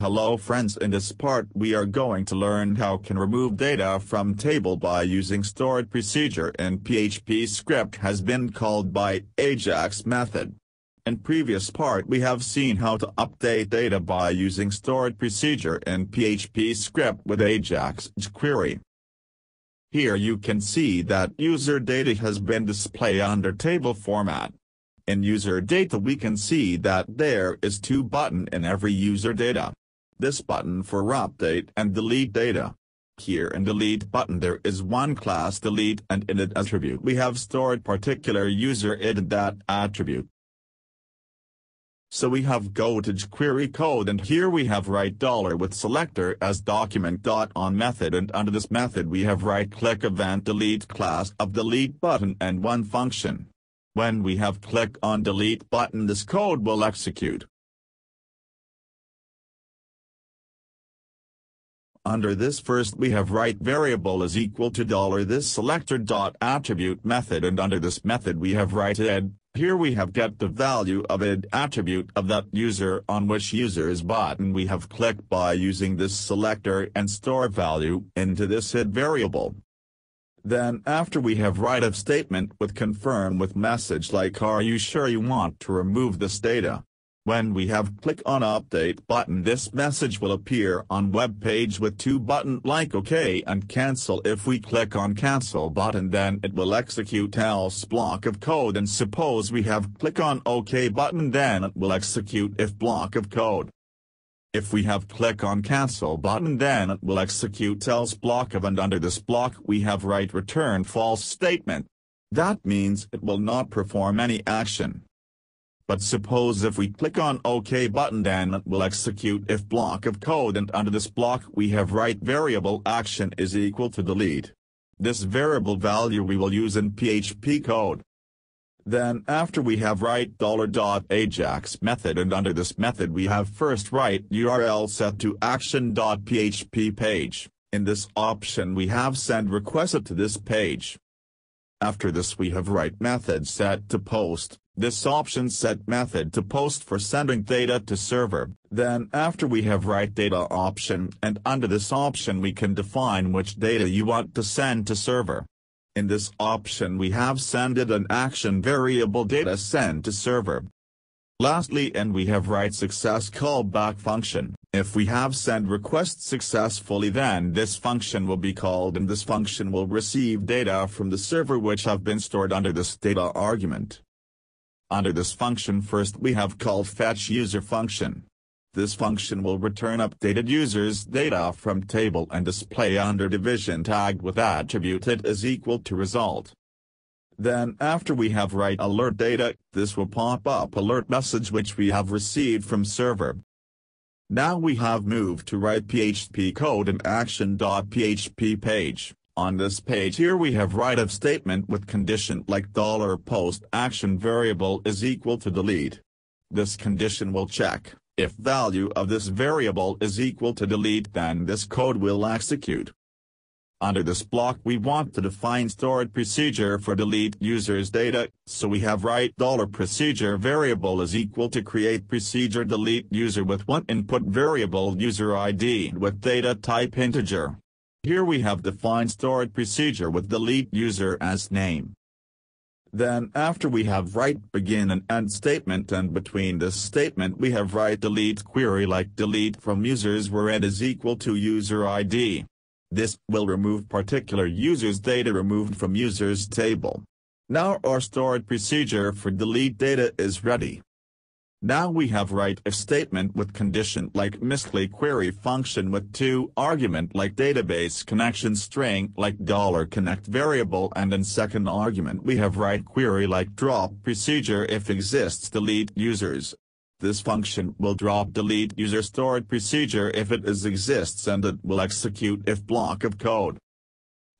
Hello friends in this part we are going to learn how can remove data from table by using stored procedure in PHP script has been called by Ajax method. In previous part we have seen how to update data by using stored procedure in PHP script with Ajax jQuery. Here you can see that user data has been displayed under table format. In user data we can see that there is two button in every user data this button for update and delete data. Here in delete button there is one class delete and in it attribute we have stored particular user in that attribute. So we have go to jQuery code and here we have write dollar with selector as document dot on method and under this method we have right click event delete class of delete button and one function. When we have click on delete button this code will execute. Under this first we have write variable is equal to dollar this selector dot attribute method and under this method we have write id, here we have get the value of id attribute of that user on which user is button we have click by using this selector and store value into this id variable. Then after we have write of statement with confirm with message like are you sure you want to remove this data. When we have click on update button this message will appear on web page with two button like OK and cancel if we click on cancel button then it will execute else block of code and suppose we have click on OK button then it will execute if block of code. If we have click on cancel button then it will execute else block of and under this block we have write return false statement. That means it will not perform any action. But suppose if we click on OK button then it will execute if block of code and under this block we have write variable action is equal to delete. This variable value we will use in PHP code. Then after we have write dollar dot $.ajax method and under this method we have first write URL set to action.php page. In this option we have send requested to this page. After this we have write method set to post, this option set method to post for sending data to server. Then after we have write data option and under this option we can define which data you want to send to server. In this option we have sended an action variable data send to server. Lastly and we have write success callback function. If we have send request successfully then this function will be called and this function will receive data from the server which have been stored under this data argument. Under this function first we have called fetch user function. This function will return updated users data from table and display under division tagged with attribute it is equal to result. Then after we have write alert data, this will pop up alert message which we have received from server. Now we have moved to write PHP code in action.php page. On this page here we have write of statement with condition like dollar $post action variable is equal to delete. This condition will check, if value of this variable is equal to delete then this code will execute. Under this block we want to define stored procedure for delete users data, so we have write dollar $procedure variable is equal to create procedure delete user with one input variable user ID with data type integer. Here we have defined stored procedure with delete user as name. Then after we have write begin and end statement and between this statement we have write delete query like delete from users where it is equal to user ID. This will remove particular user's data removed from users table. Now our stored procedure for delete data is ready. Now we have write if statement with condition like mysqli query function with two argument like database connection string like dollar $connect variable and in second argument we have write query like drop procedure if exists delete users this function will drop delete user stored procedure if it is exists and it will execute if block of code.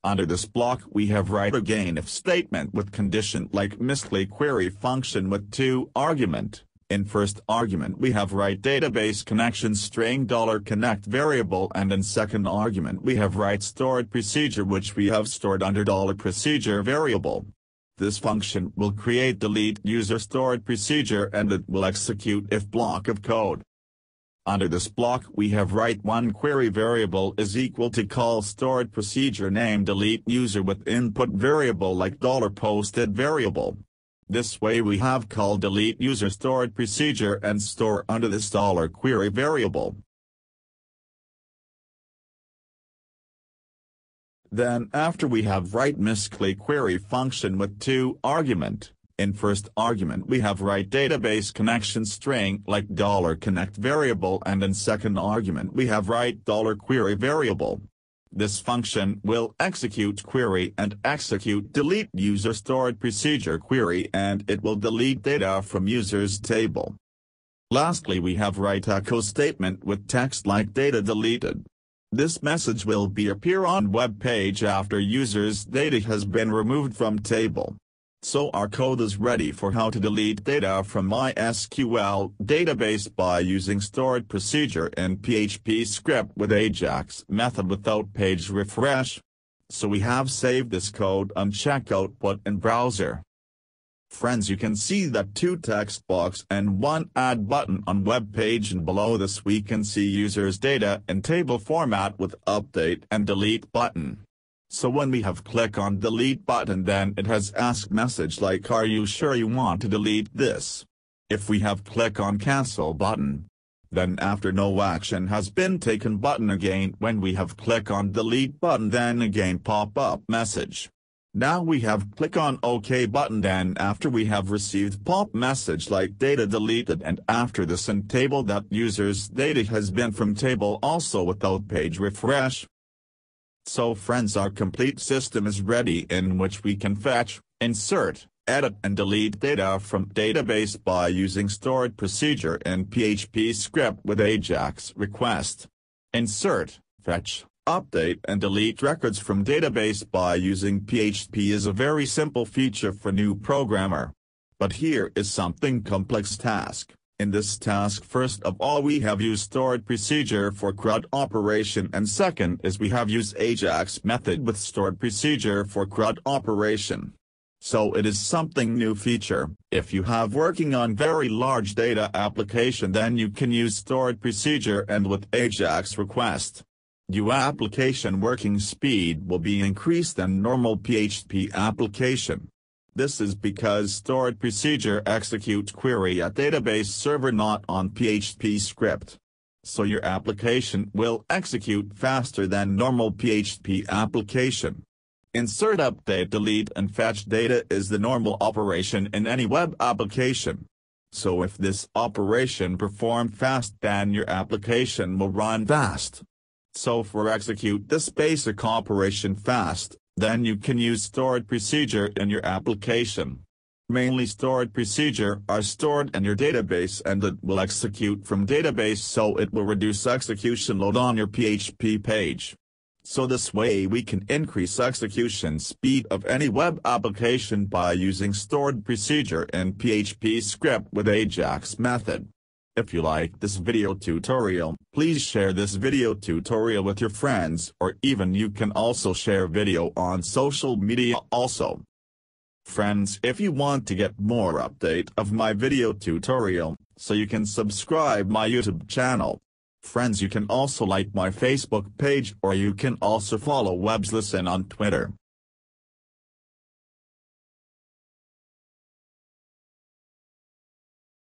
Under this block we have write again if statement with condition like mysqli query function with two argument. In first argument we have write database connection string dollar $connect variable and in second argument we have write stored procedure which we have stored under dollar $procedure variable. This function will create delete user stored procedure and it will execute if block of code. Under this block we have write one query variable is equal to call stored procedure name delete user with input variable like dollar $posted variable. This way we have called delete user stored procedure and store under this dollar query variable. Then after we have write mysqli query function with two argument, in first argument we have write database connection string like $connect variable and in second argument we have write $query variable. This function will execute query and execute delete user stored procedure query and it will delete data from user's table. Lastly we have write echo statement with text like data deleted. This message will be appear on web page after user's data has been removed from table. So our code is ready for how to delete data from MySQL database by using stored procedure in PHP script with Ajax method without page refresh. So we have saved this code and check output in browser. Friends you can see that two text box and one add button on web page and below this we can see users data in table format with update and delete button. So when we have click on delete button then it has ask message like are you sure you want to delete this? If we have click on cancel button, then after no action has been taken button again when we have click on delete button then again pop up message. Now we have click on OK button then after we have received pop message like data deleted and after this table that user's data has been from table also without page refresh. So friends our complete system is ready in which we can fetch, insert, edit and delete data from database by using stored procedure in PHP script with Ajax request. Insert, fetch, update and delete records from database by using PHP is a very simple feature for new programmer. But here is something complex task. In this task first of all we have used stored procedure for CRUD operation and second is we have used Ajax method with stored procedure for CRUD operation. So it is something new feature. If you have working on very large data application then you can use stored procedure and with Ajax request. Your application working speed will be increased than normal PHP application. This is because stored procedure executes query at database server not on PHP script. So your application will execute faster than normal PHP application. Insert update delete and fetch data is the normal operation in any web application. So if this operation perform fast then your application will run fast. So for execute this basic operation fast, then you can use stored procedure in your application. Mainly stored procedure are stored in your database and it will execute from database so it will reduce execution load on your PHP page. So this way we can increase execution speed of any web application by using stored procedure in PHP script with Ajax method. If you like this video tutorial, please share this video tutorial with your friends or even you can also share video on social media also. Friends if you want to get more update of my video tutorial, so you can subscribe my YouTube channel. Friends you can also like my Facebook page or you can also follow Webs on Twitter.